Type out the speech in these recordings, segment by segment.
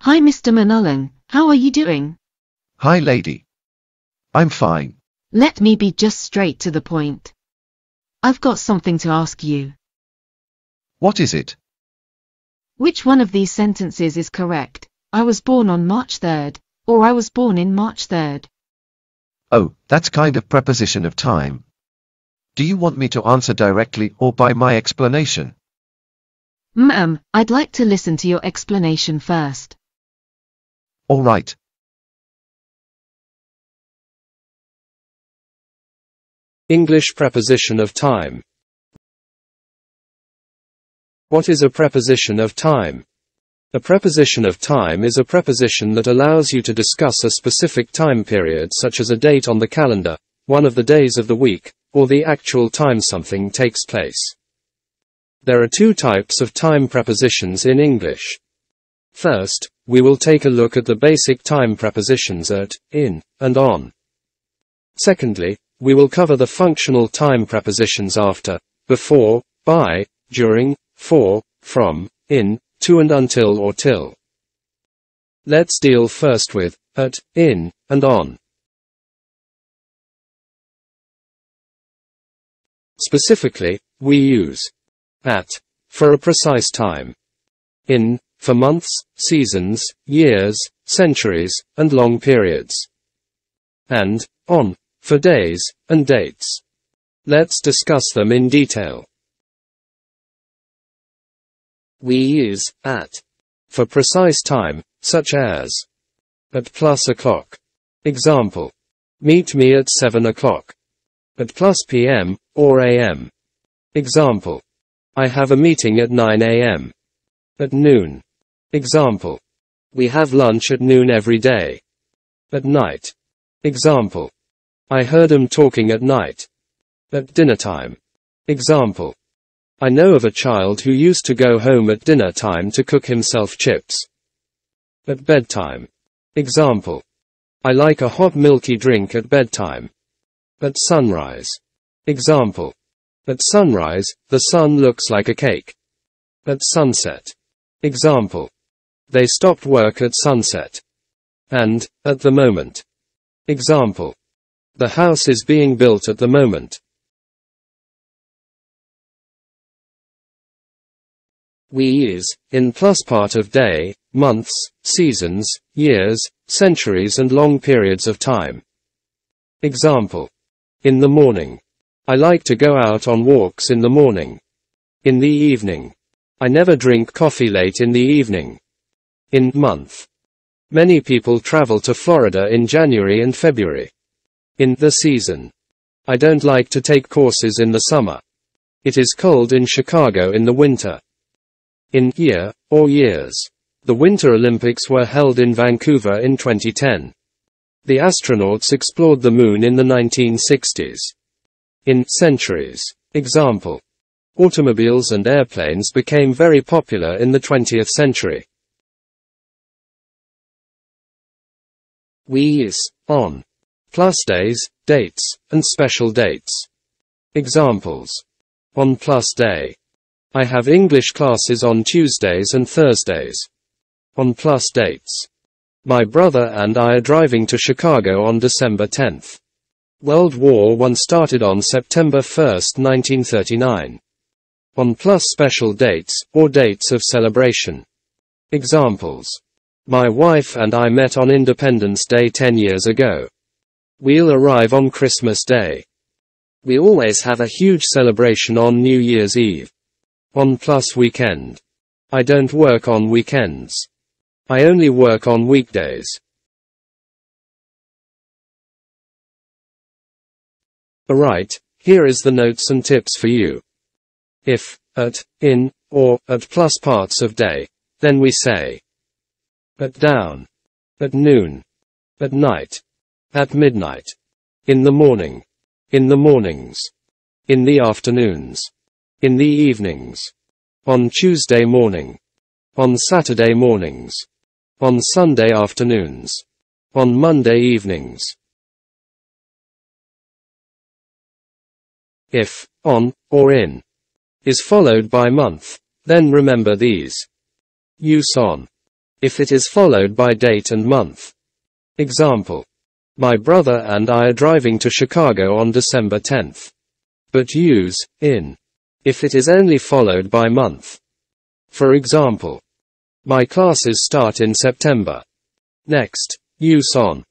Hi, Mr. Manullen. How are you doing? Hi, lady. I'm fine. Let me be just straight to the point. I've got something to ask you. What is it? Which one of these sentences is correct? I was born on March 3rd, or I was born in March 3rd. Oh, that's kind of preposition of time. Do you want me to answer directly or by my explanation? Ma'am, I'd like to listen to your explanation first. All right. English preposition of time. What is a preposition of time? A preposition of time is a preposition that allows you to discuss a specific time period such as a date on the calendar, one of the days of the week, or the actual time something takes place. There are two types of time prepositions in English. First, we will take a look at the basic time prepositions at, in, and on. Secondly, we will cover the functional time prepositions after, before, by, during, for, from, in, to and until or till. Let's deal first with, at, in, and on. Specifically, we use at for a precise time, in for months, seasons, years, centuries, and long periods, and on for days and dates. Let's discuss them in detail. We use at for precise time, such as at plus o'clock. Example. Meet me at 7 o'clock. At plus p.m. or a.m. Example. I have a meeting at 9 a.m. At noon. Example. We have lunch at noon every day. At night. Example. I heard him talking at night. At dinner time. Example. I know of a child who used to go home at dinner time to cook himself chips. At bedtime. Example. I like a hot milky drink at bedtime. At sunrise. Example. At sunrise, the sun looks like a cake. At sunset. Example. They stopped work at sunset. And, at the moment. Example. The house is being built at the moment. We use, in plus part of day, months, seasons, years, centuries and long periods of time. Example. In the morning. I like to go out on walks in the morning. In the evening. I never drink coffee late in the evening. In month. Many people travel to Florida in January and February. In the season. I don't like to take courses in the summer. It is cold in Chicago in the winter. In year, or years. The Winter Olympics were held in Vancouver in 2010. The astronauts explored the moon in the 1960s. In centuries. Example. Automobiles and airplanes became very popular in the 20th century. We use on plus days, dates, and special dates. Examples. On plus day. I have English classes on Tuesdays and Thursdays. On plus dates. My brother and I are driving to Chicago on December 10th. World War I started on September 1, 1939. On plus special dates, or dates of celebration. Examples. My wife and I met on Independence Day 10 years ago. We'll arrive on Christmas Day. We always have a huge celebration on New Year's Eve. On plus weekend. I don't work on weekends. I only work on weekdays. Alright, here is the notes and tips for you. If, at, in, or, at plus parts of day, then we say at down, at noon, at night, at midnight. In the morning. In the mornings. In the afternoons. In the evenings. On Tuesday morning. On Saturday mornings. On Sunday afternoons. On Monday evenings. If, on, or in, is followed by month, then remember these. Use on. If it is followed by date and month. Example. My brother and I are driving to Chicago on December 10th. But use in if it is only followed by month. For example, my classes start in September. Next, use on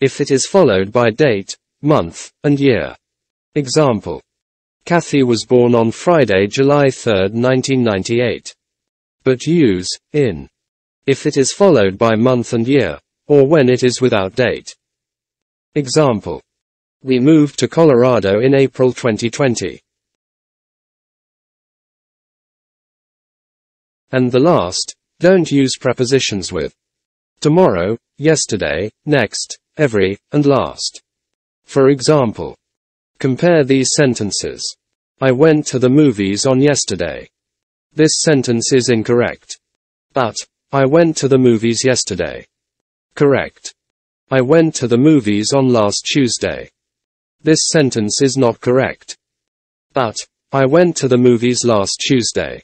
if it is followed by date, month, and year. Example. Kathy was born on Friday, July 3, 1998. But use in if it is followed by month and year, or when it is without date. Example. We moved to Colorado in April 2020. And the last, don't use prepositions with tomorrow, yesterday, next, every, and last. For example, compare these sentences. I went to the movies on yesterday. This sentence is incorrect. But, I went to the movies yesterday. Correct. I went to the movies on last Tuesday. This sentence is not correct. But, I went to the movies last Tuesday.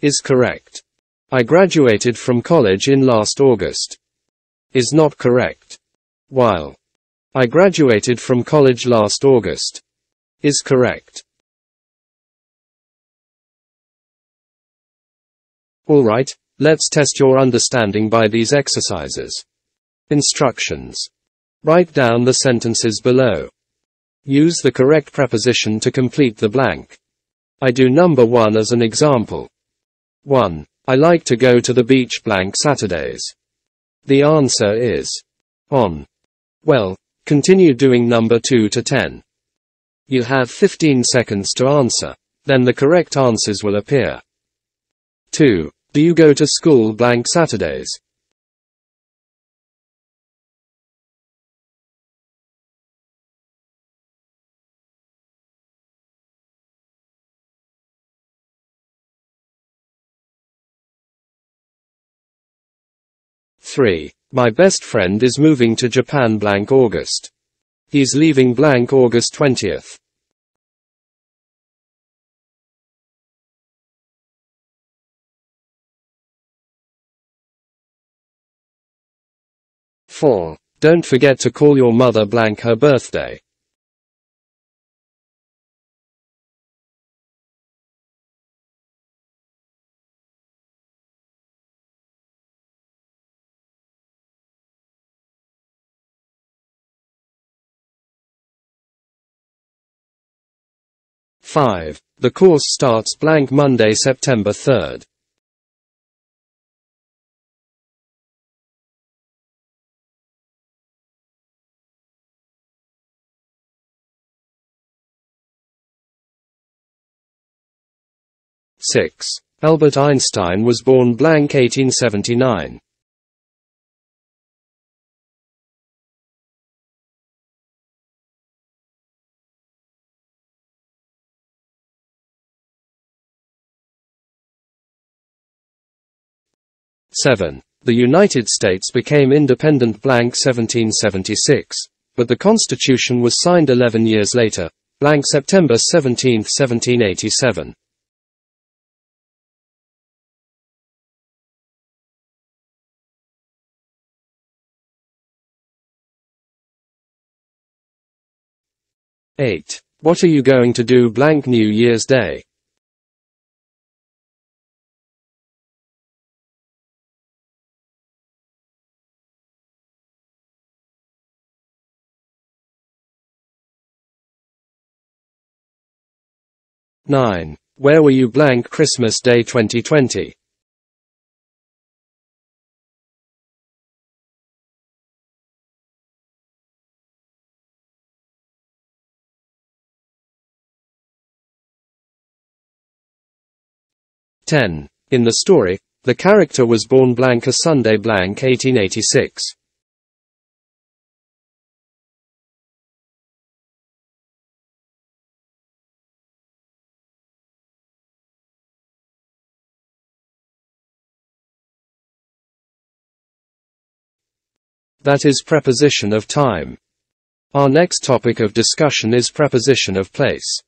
Is correct. I graduated from college in last August. Is not correct. While. I graduated from college last August. Is correct. Alright, let's test your understanding by these exercises. Instructions. Write down the sentences below. Use the correct preposition to complete the blank. I do number 1 as an example. 1. I like to go to the beach blank Saturdays. The answer is on. Well, continue doing number 2 to 10. You have 15 seconds to answer. Then the correct answers will appear. 2. Do you go to school blank Saturdays? Three. My best friend is moving to Japan blank August. He's leaving blank August 20th. 4. Don't forget to call your mother blank her birthday. Five. The course starts blank Monday, September 3rd. 6. Albert Einstein was born blank 1879. Seven. The United States became independent blank 1776, but the Constitution was signed 11 years later, blank September 17, 1787. 8. What are you going to do blank New Year's Day? Nine. Where were you blank Christmas Day 2020? 10. In the story, the character was born blank a Sunday blank 1886. That is preposition of time. Our next topic of discussion is preposition of place.